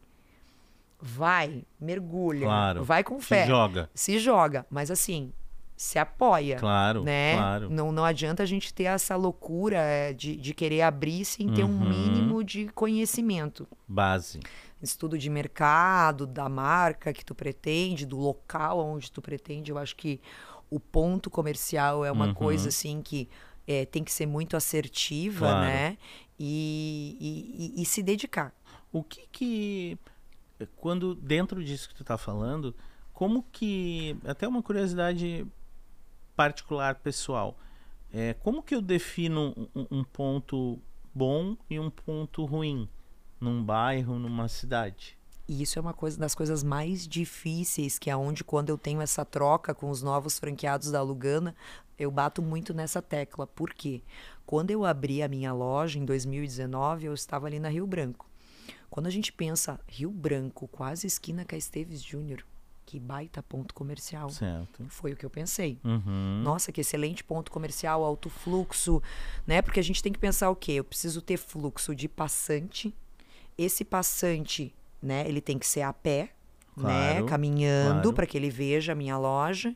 vai, mergulha, Claro. vai com Se fé, joga. se joga, mas assim, se apoia. Claro, né? claro. Não, não adianta a gente ter essa loucura é, de, de querer abrir sem ter um Uhum. mínimo de conhecimento. Base. Estudo de mercado, da marca que tu pretende, do local onde tu pretende. Eu acho que o ponto comercial é uma Uhum. coisa assim que é, tem que ser muito assertiva, Claro. né? E, e- e- e se dedicar. O que que quando dentro disso que tu tá falando, como que até uma curiosidade particular pessoal, é como que eu defino um, um ponto bom e um ponto ruim num bairro, numa cidade? E isso é uma coisa das coisas mais difíceis, que é onde quando eu tenho essa troca com os novos franqueados da Lugana, eu bato muito nessa tecla. Por quê? Quando eu abri a minha loja em 2019, eu estava ali na Rio Branco. Quando a gente pensa Rio Branco, quase esquina com a Esteves Júnior, que baita ponto comercial. Certo. Foi o que eu pensei. Uhum. Nossa, que excelente ponto comercial, alto fluxo, né? Porque a gente tem que pensar o quê? Eu preciso ter fluxo de passante. Esse passante, né, ele tem que ser a pé, né, Claro, caminhando claro. para que ele veja a minha loja.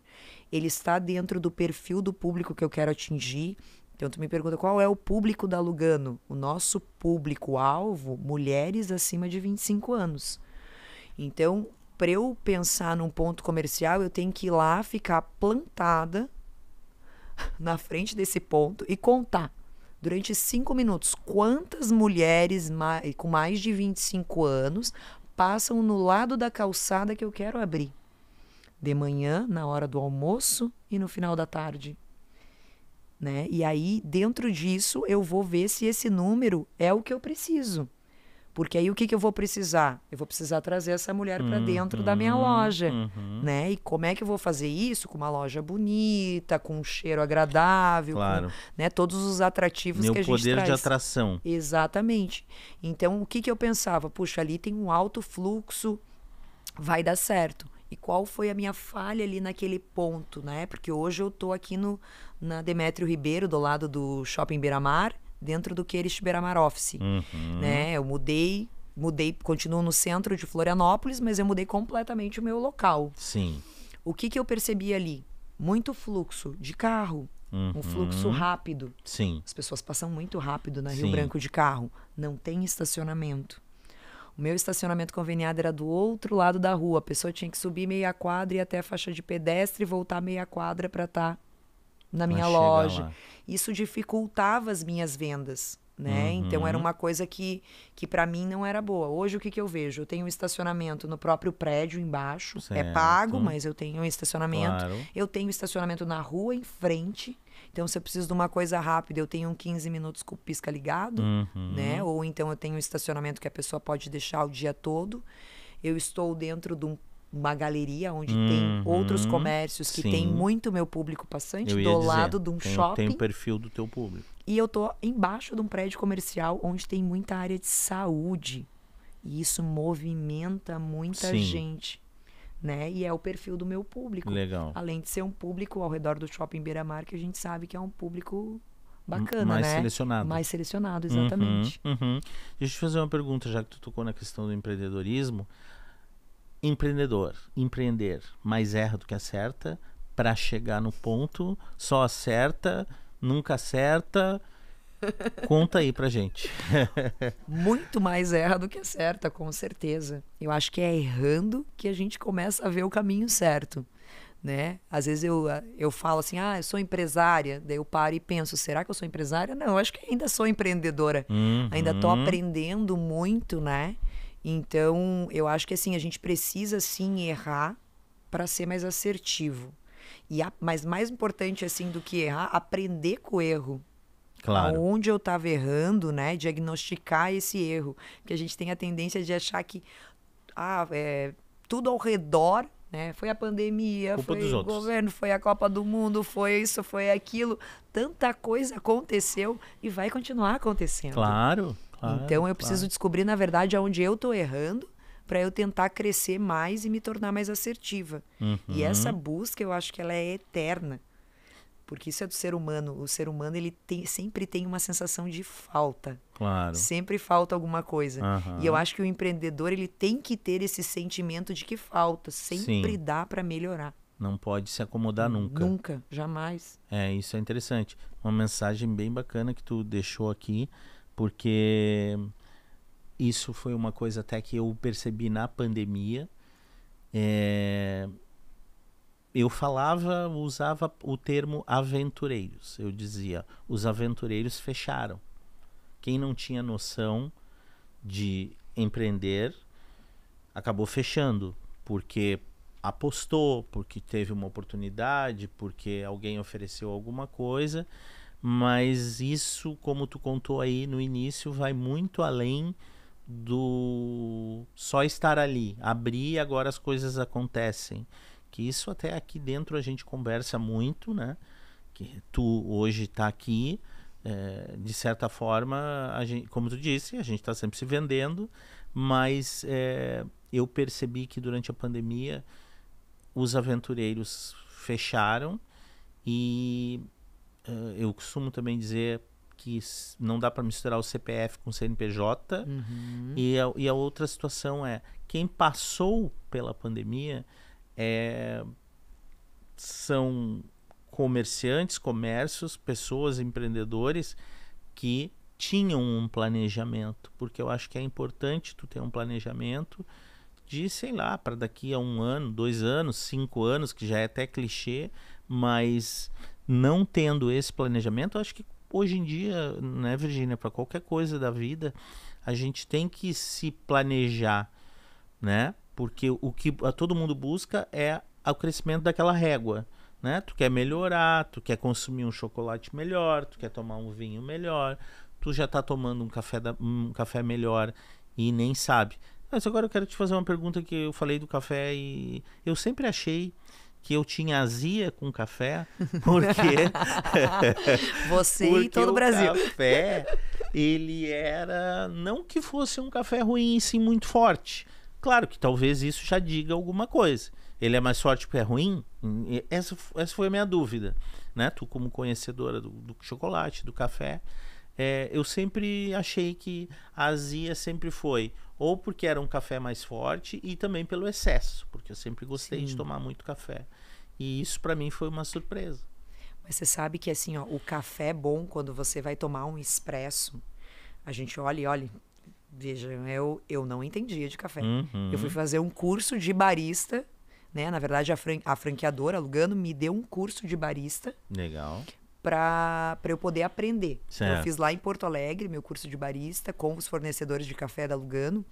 Ele está dentro do perfil do público que eu quero atingir. Então tu me pergunta qual é o público da Lugano? O nosso público-alvo, mulheres acima de 25 anos. Então, para eu pensar num ponto comercial, eu tenho que ir lá ficar plantada na frente desse ponto e contar durante cinco minutos quantas mulheres ma- com mais de 25 anos passam no lado da calçada que eu quero abrir. De manhã, na hora do almoço e no final da tarde. Né? E aí, dentro disso, eu vou ver se esse número é o que eu preciso. Porque aí o que, que eu vou precisar? Eu vou precisar trazer essa mulher para dentro da minha Uhum, loja uhum. né? E como é que eu vou fazer isso com uma loja bonita, com um cheiro agradável, Claro. com, né, todos os atrativos Meu que a gente poder traz. de atração. Exatamente. Então, o que que eu pensava? Puxa, ali tem um alto fluxo, vai dar certo. E qual foi a minha falha ali naquele ponto, né? Porque hoje eu tô aqui no na Demétrio Ribeiro, do lado do Shopping Beira-Mar, dentro do Queirish Beira-Mar Office Uhum. né? Eu mudei, mudei, continuo no centro de Florianópolis, mas eu mudei completamente o meu local. Sim. O que que eu percebi ali? Muito fluxo de carro, um fluxo Uhum. rápido. Sim. As pessoas passam muito rápido na Rio Sim. Branco de carro. Não tem estacionamento. O meu estacionamento conveniado era do outro lado da rua. A pessoa tinha que subir meia quadra e até a faixa de pedestre e voltar meia quadra para estar na minha chegar loja. lá. Isso dificultava as minhas vendas. Né? Então era Uhum. uma coisa que, que para mim não era boa. Hoje o que, que eu vejo? Eu tenho um estacionamento no próprio prédio embaixo. É Certo. pago, mas eu tenho um estacionamento. Claro. Eu tenho estacionamento na rua em frente. Então, se eu preciso de uma coisa rápida, eu tenho um 15 minutos com o pisca ligado, Uhum. né? Ou então eu tenho um estacionamento que a pessoa pode deixar o dia todo. Eu estou dentro de um- uma galeria onde tem Uhum. outros comércios que tem Sim. muito meu público passante, do dizer, lado de um tem, shopping. Tem o perfil do teu público. E eu tô embaixo de um prédio comercial onde tem muita área de saúde. E isso movimenta muita Sim. gente, né? E é o perfil do meu público. Legal. Além de ser um público ao redor do shopping Beira-Mar, que a gente sabe que é um público bacana, mais né? selecionado. Mais selecionado, exatamente. Uhum, uhum. Deixa eu te fazer uma pergunta, já que tu tocou na questão do empreendedorismo. Empreendedor, empreender, mais erra do que acerta para chegar no ponto, só acerta, nunca acerta. Conta aí pra gente. Muito mais erra do que acerta, com certeza. Eu acho que é errando que a gente começa a ver o caminho certo. Né? Às vezes eu, eu falo assim, ah, eu sou empresária, daí eu paro e penso, será que eu sou empresária? Não, eu acho que ainda sou empreendedora. Ainda estou Uhum. aprendendo muito, né? Então, eu acho que assim, a gente precisa sim errar para ser mais assertivo. E a, mas mais importante assim do que errar, aprender com o erro. Claro. Aonde eu estava errando, né? Diagnosticar esse erro. Que a gente tem a tendência de achar que ah, é, tudo ao redor, né? Foi a pandemia, Culpa foi o governo, foi a Copa do Mundo, foi isso, foi aquilo. Tanta coisa aconteceu e vai continuar acontecendo. Claro, claro. então eu claro. preciso descobrir, na verdade, aonde eu tô errando para eu tentar crescer mais e me tornar mais assertiva. E Uhum. essa busca, eu acho que ela é eterna. porque isso é do ser humano. O ser humano ele tem, sempre tem uma sensação de falta. Claro. Sempre falta alguma coisa. Aham. E eu acho que o empreendedor ele tem que ter esse sentimento de que falta. Sempre Sim. dá para melhorar. Não pode se acomodar nunca. Nunca, jamais. É, isso é interessante. Uma mensagem bem bacana que tu deixou aqui, porque isso foi uma coisa até que eu percebi na pandemia. É, Eu falava, usava o termo aventureiros. Eu dizia, os aventureiros fecharam. Quem não tinha noção de empreender acabou fechando, porque apostou, porque teve uma oportunidade, porque alguém ofereceu alguma coisa, mas isso, como tu contou aí no início, vai muito além do só estar ali, abrir e agora as coisas acontecem. Que isso até aqui dentro a gente conversa muito, né? Que tu hoje está aqui, é, de certa forma, a gente, como tu disse, a gente está sempre se vendendo, mas é, eu percebi que durante a pandemia os aventureiros fecharam e eu costumo também dizer que não dá para misturar o CPF com o CNPJ Uhum. e, a, e a outra situação é quem passou pela pandemia é, são comerciantes, comércios, pessoas, empreendedores que tinham um planejamento, porque eu acho que é importante tu ter um planejamento de, sei lá, para daqui a um ano, dois anos, cinco anos, que já é até clichê, mas não tendo esse planejamento, acho que hoje em dia, né, Virgínia, para qualquer coisa da vida, a gente tem que se planejar, né? Porque o que todo mundo busca é o crescimento daquela régua, né? Tu quer melhorar, tu quer consumir um chocolate melhor, tu quer tomar um vinho melhor, tu já tá tomando um café, da, um café melhor e nem sabe. Mas agora eu quero te fazer uma pergunta que eu falei do café e eu sempre achei que eu tinha azia com café, porque Você e porque todo o Brasil. café, ele era não que fosse um café ruim, e sim muito forte. Claro que talvez isso já diga alguma coisa. Ele é mais forte porque é ruim? Hum, e Essa, essa foi a minha dúvida, né? Tu como conhecedora do, do chocolate, do café, é, eu sempre achei que a azia sempre foi ou porque era um café mais forte e também pelo excesso, porque eu sempre gostei de Sim. tomar muito café. E isso para mim foi uma surpresa. Mas você sabe que assim, ó, o café é bom quando você vai tomar um expresso. A gente olha e olha. Veja, eu, eu não entendia de café. Uhum. Eu fui fazer um curso de barista, né? Na verdade, a, fran a franqueadora, Lugano, me deu um curso de barista Legal. Para eu poder aprender. Então, eu fiz lá em Porto Alegre, meu curso de barista, com os fornecedores de café da Lugano.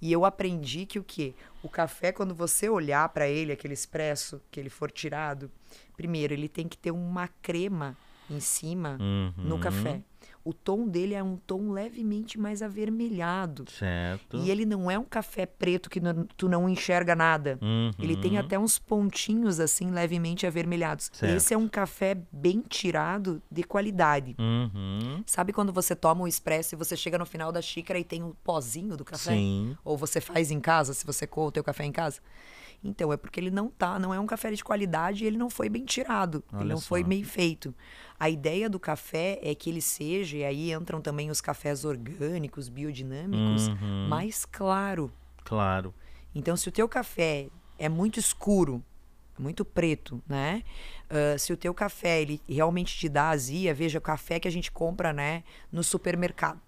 E eu aprendi que o quê? O café, quando você olhar para ele, aquele expresso que ele for tirado, primeiro, ele tem que ter uma crema em cima no Uhum. café. O tom dele é um tom levemente mais avermelhado. Certo. E ele não é um café preto que não- tu não enxerga nada. Ele tem Uhum. até uns pontinhos assim levemente avermelhados. Certo. Esse é um café bem tirado de qualidade. Uhum. Sabe quando você toma um expresso e você chega no final da xícara e tem o pozinho do café? Sim. Ou você faz em casa, se você coa o teu café em casa? Então, é porque ele não tá, não é um café de qualidade e ele não foi bem tirado. ele Olha não foi só. bem feito. A ideia do café é que ele seja, e aí entram também os cafés orgânicos, biodinâmicos, Uhum. mais claro. Claro. Então, se o teu café é muito escuro, muito preto, né? Ah, se o teu café ele realmente te dá azia, veja o café que a gente compra, né, no supermercado.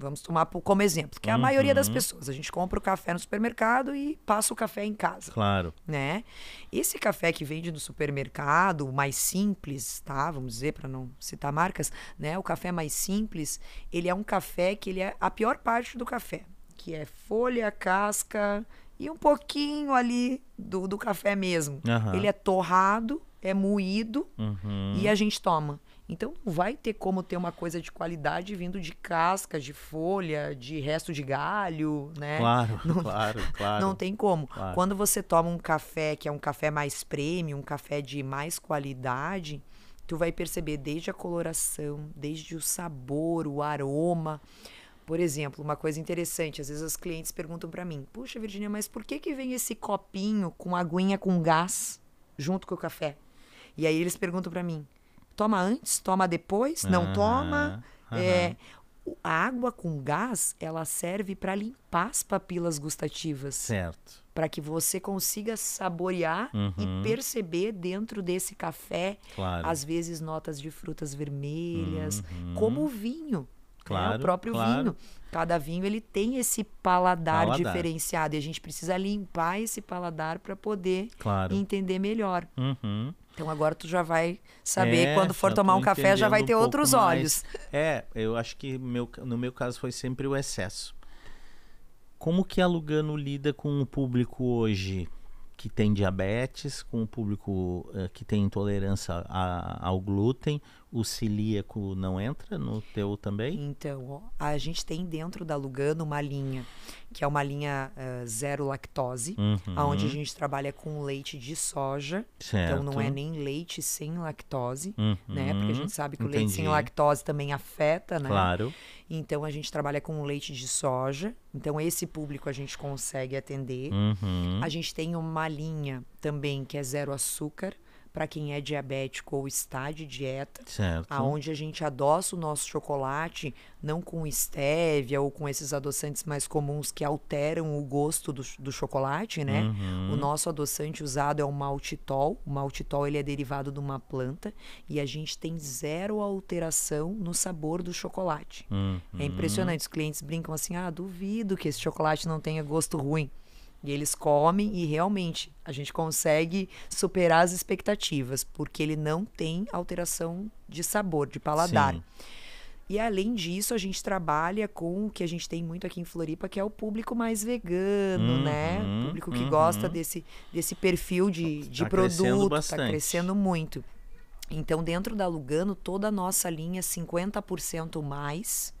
Vamos tomar como exemplo, que é a maioria das Uhum. pessoas. A gente compra o café no supermercado e passa o café em casa, Claro. né? Esse café que vende no supermercado, o mais simples, tá? Vamos dizer para não citar marcas, né? O café mais simples, ele é um café que ele é a pior parte do café, que é folha, casca e um pouquinho ali do, do café mesmo. Aham. Ele é torrado, é moído Uhum. e a gente toma. Então não vai ter como ter uma coisa de qualidade vindo de casca, de folha, de resto de galho, né? Claro, claro, claro. Não tem como. Claro. Quando você toma um café que é um café mais premium, um café de mais qualidade, tu vai perceber desde a coloração, desde o sabor, o aroma. Por exemplo, uma coisa interessante, às vezes os clientes perguntam pra mim: "Puxa, Virginia, mas por que que vem esse copinho com aguinha com gás junto com o café?" E aí eles perguntam pra mim: toma antes, toma depois, não toma. É, a água com gás, ela serve para limpar as papilas gustativas. Certo. Para que você consiga saborear Uhum. e perceber dentro desse café, Claro. às vezes, notas de frutas vermelhas, Uhum. como o vinho. Né? Claro, o próprio claro. vinho. Cada vinho ele tem esse paladar, Paladar. diferenciado e a gente precisa limpar esse paladar para poder Claro. entender melhor. Uhum. Então agora tu já vai saber É, quando for tomar um café já vai ter um outros olhos. mais. É, eu acho que meu, no meu caso foi sempre o excesso. Como que a Lugano lida com o público hoje que tem diabetes, com o público eh, que tem intolerância a- ao glúten? O celíaco não entra no teu também? Então, a gente tem dentro da Lugano uma linha, que é uma linha eh, zero lactose, Uhum. onde a gente trabalha com leite de soja. Certo. Então não é nem leite sem lactose, Uhum. né? Porque a gente sabe que o leite sem Entendi. lactose também afeta, né? Claro. Então a gente trabalha com leite de soja. Então esse público a gente consegue atender. Uhum. A gente tem uma linha também que é zero açúcar para quem é diabético ou está de dieta. Certo. Aonde a gente adoça o nosso chocolate não com estévia ou com esses adoçantes mais comuns que alteram o gosto do, do chocolate, né? Uhum. O nosso adoçante usado é o maltitol. O maltitol ele é derivado de uma planta e a gente tem zero alteração no sabor do chocolate. Uhum. É impressionante. Os clientes brincam assim: ah, duvido que esse chocolate não tenha gosto ruim. E eles comem e realmente a gente consegue superar as expectativas, porque ele não tem alteração de sabor, de paladar. Sim. E além disso, a gente trabalha com o que a gente tem muito aqui em Floripa, que é o público mais vegano, né? Uhum, O público que uhum. gosta desse, desse perfil de, de Tá crescendo produto. Está bastante. crescendo muito. Então, dentro da Lugano, toda a nossa linha 50% mais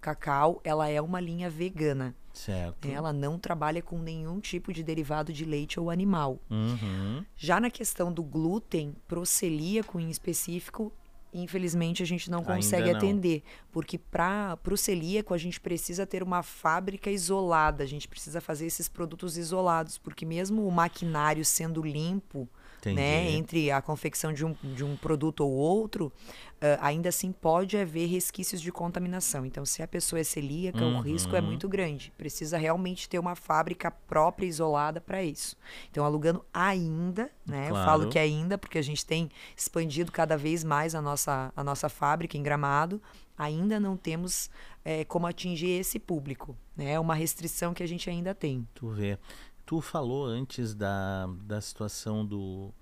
cacau, ela é uma linha vegana. Certo. né? Ela não trabalha com nenhum tipo de derivado de leite ou animal. Uhum. Já na questão do glúten, pro celíaco em específico, infelizmente a gente não consegue não. atender, porque para o celíaco a gente precisa ter uma fábrica isolada, a gente precisa fazer esses produtos isolados, porque mesmo o maquinário sendo limpo, Entendi. né, entre a confecção de um, de um produto ou outro, ah, ainda assim pode haver resquícios de contaminação. Então, se a pessoa é celíaca, o risco é Uhum. muito grande. Precisa realmente ter uma fábrica própria, isolada para isso. Então, alugando ainda, né? Eu Claro. falo que ainda, porque a gente tem expandido cada vez mais a nossa, a nossa fábrica em Gramado, ainda não temos eh, como atingir esse público. né? É uma restrição que a gente ainda tem. Tu vê. Tu falou antes da, da situação do,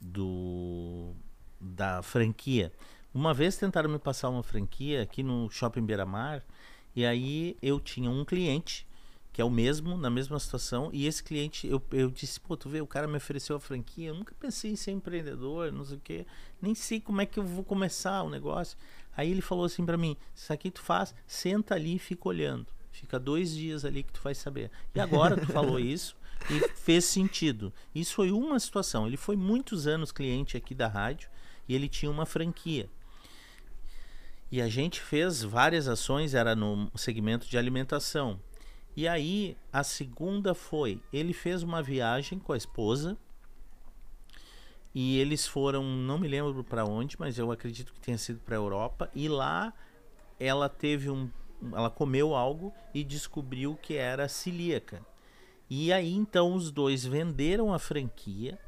do da franquia. Uma vez tentaram me passar uma franquia aqui no Shopping Beira-Mar e aí eu tinha um cliente que é o mesmo, na mesma situação, e esse cliente, eu, eu disse, pô, tu vê, o cara me ofereceu a franquia, eu nunca pensei em ser empreendedor, não sei o quê, nem sei como é que eu vou começar o negócio. Aí ele falou assim pra mim, isso aqui tu faz, senta ali e fica olhando. Fica dois dias ali que tu vai saber. E agora tu falou isso e fez sentido. Isso foi uma situação. Ele foi muitos anos cliente aqui da rádio e ele tinha uma franquia. E a gente fez várias ações, era no segmento de alimentação. E aí, a segunda foi: ele fez uma viagem com a esposa. E eles foram, não me lembro para onde, mas eu acredito que tenha sido para Europa. E lá ela teve um. Ela comeu algo e descobriu que era celíaca. E aí então os dois venderam a franquia,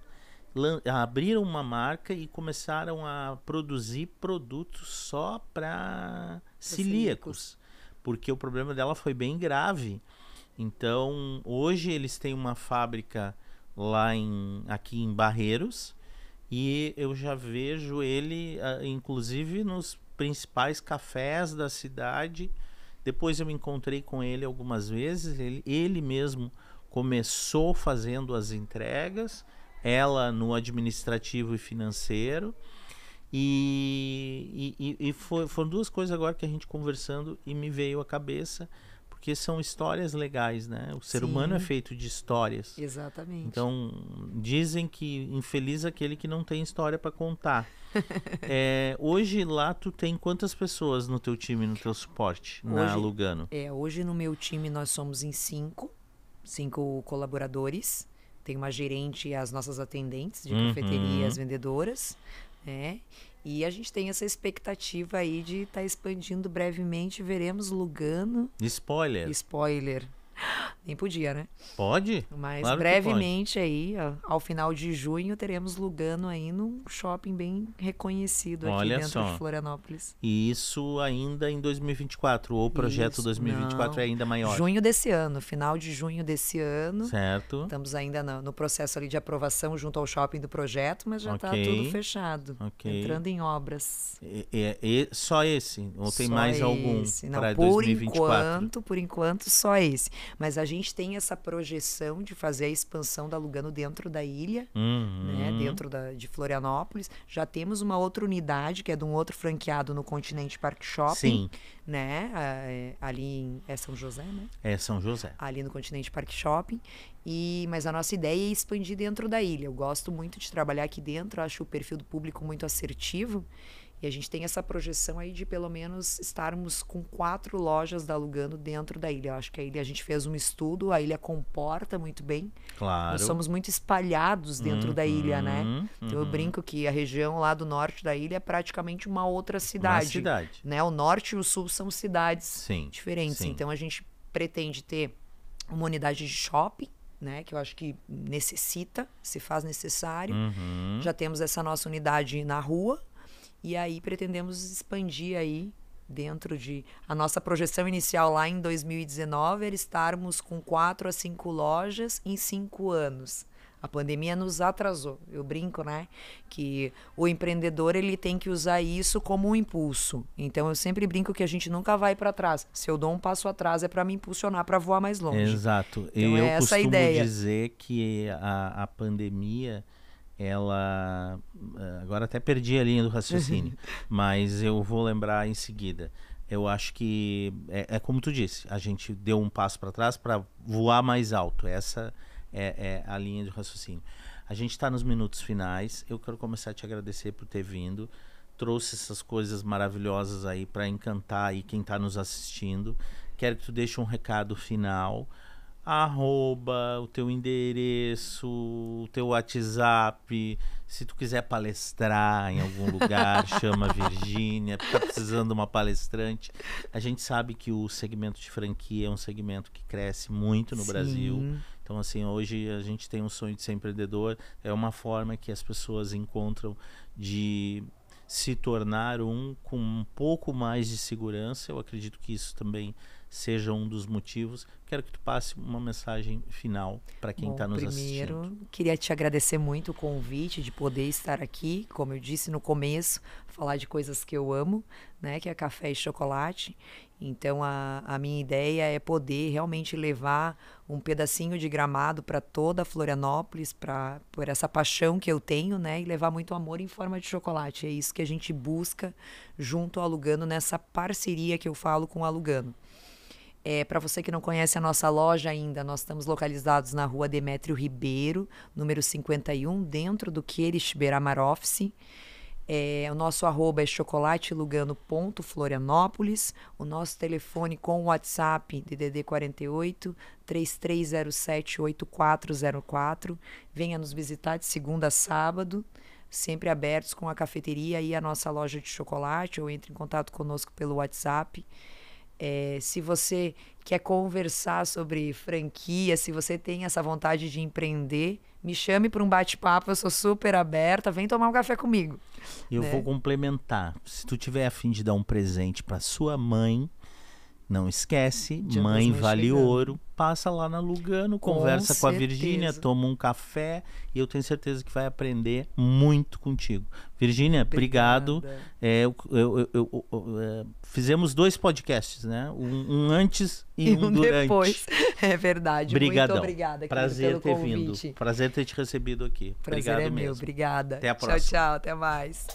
abriram uma marca e começaram a produzir produtos só para celíacos, porque o problema dela foi bem grave. Então, hoje eles têm uma fábrica lá em aqui em Barreiros e eu já vejo ele ah, inclusive nos principais cafés da cidade. Depois eu me encontrei com ele algumas vezes, ele, ele mesmo começou fazendo as entregas, ela no administrativo e financeiro. E, e, e- foi- foram duas coisas agora que a gente conversando e me veio à cabeça, porque são histórias legais, né? O ser humano é Sim. feito de histórias. Exatamente. Então, dizem que infeliz é aquele que não tem história para contar. É, hoje lá tu tem quantas pessoas no teu time, no teu suporte, na Hoje- Lugano? É, hoje no meu time nós somos em cinco, cinco colaboradores. Tem uma gerente e as nossas atendentes de Uhum. cafeteria as vendedoras, né? E a gente tem essa expectativa aí de estar tá expandindo brevemente. Veremos Lugano. Spoiler. Spoiler. Nem podia, né? Pode. Mas claro brevemente aí, ao final de junho, teremos Lugano aí num shopping bem reconhecido aqui Olha dentro só. de Florianópolis. E isso ainda em 2024, ou o projeto isso, 2024 não. é ainda maior? Junho desse ano, final de junho desse ano. Certo. Estamos ainda no, no processo ali de aprovação junto ao shopping do projeto, mas já está okay. tudo fechado. Okay. Entrando em obras. E, e, e só esse? Ou tem só mais algum para 2024? Por enquanto, por enquanto, só esse. Mas a gente tem essa projeção de fazer a expansão da Lugano dentro da ilha, uhum. né, dentro da, de Florianópolis. Já temos uma outra unidade, que é de um outro franqueado no Continente Park Shopping. Sim. Né, é, ali em é São José, né? É São José. Ali no Continente Park Shopping. E, mas a nossa ideia é expandir dentro da ilha. Eu gosto muito de trabalhar aqui dentro, acho o perfil do público muito assertivo. E a gente tem essa projeção aí de pelo menos estarmos com quatro lojas da Alugando dentro da ilha. Eu acho que a ilha a gente fez um estudo, a ilha comporta muito bem. Claro. Nós somos muito espalhados dentro uhum, da ilha, né? Uhum. Então eu brinco que a região lá do norte da ilha é praticamente uma outra cidade. Uma cidade. Né? O norte e o sul são cidades sim, diferentes. Sim. Então a gente pretende ter uma unidade de shopping né, que eu acho que necessita, se faz necessário. Uhum. Já temos essa nossa unidade na rua, e aí pretendemos expandir aí dentro de a nossa projeção inicial lá em 2019 era estarmos com quatro a cinco lojas em cinco anos. A pandemia nos atrasou. Eu brinco, né, que o empreendedor ele tem que usar isso como um impulso. Então eu sempre brinco que a gente nunca vai para trás. Se eu dou um passo atrás é para me impulsionar para voar mais longe. Exato. Então, eu é essa costumo ideia. dizer que a, a pandemia ela eh, agora até perdi a linha do raciocínio, mas eu vou lembrar em seguida. Eu acho que é, é como tu disse, a gente deu um passo para trás para voar mais alto. Essa é, é, a linha de raciocínio. A gente está nos minutos finais. Eu quero começar a te agradecer por ter vindo. Trouxe essas coisas maravilhosas aí para encantar aí quem está nos assistindo. Quero que tu deixe um recado final arroba, o teu endereço, o teu WhatsApp. Se tu quiser palestrar em algum lugar, chama a Virgínia, tá precisando de uma palestrante. A gente sabe que o segmento de franquia é um segmento que cresce muito no Sim. Brasil. Então, assim, hoje a gente tem um sonho de ser empreendedor. É uma forma que as pessoas encontram de se tornar um com um pouco mais de segurança. Eu acredito que isso também seja um dos motivos. Quero que tu passe uma mensagem final para quem está nos primeiro, assistindo. Primeiro, queria te agradecer muito o convite de poder estar aqui, como eu disse no começo, falar de coisas que eu amo, né, que é café e chocolate. Então a, a minha ideia é poder realmente levar um pedacinho de gramado para toda Florianópolis, para por essa paixão que eu tenho, né, e levar muito amor em forma de chocolate. É isso que a gente busca junto ao Alugano nessa parceria que eu falo com o Alugano. É, Para você que não conhece a nossa loja ainda, nós estamos localizados na rua Demétrio Ribeiro, número 51, dentro do Queires Beiramar Office. É, o nosso arroba é chocolateLugano.florianópolis. O nosso telefone com WhatsApp, DDD 48 3307 8404. Venha nos visitar de segunda a sábado, sempre abertos com a cafeteria e a nossa loja de chocolate, ou entre em contato conosco pelo WhatsApp. É, se você quer conversar sobre franquia, se você tem essa vontade de empreender, me chame para um bate-papo, eu sou super aberta, vem tomar um café comigo. Eu né? vou complementar. Se tu tiver afim de dar um presente para sua mãe, não esquece, mãe vale chegando. ouro. Passa lá na Lugano, com conversa certeza. com a Virgínia, toma um café e eu tenho certeza que vai aprender muito contigo. Virgínia, obrigado. É, eu, eu, eu, é, fizemos dois podcasts, né? Um, um antes e, e um, um, durante. depois. É verdade. Obrigadão. Muito obrigada. Prazer ter convite. vindo. Prazer ter te recebido aqui. Prazer Obrigado é mesmo. meu. Obrigada. Até a próxima. Tchau, tchau. Até mais.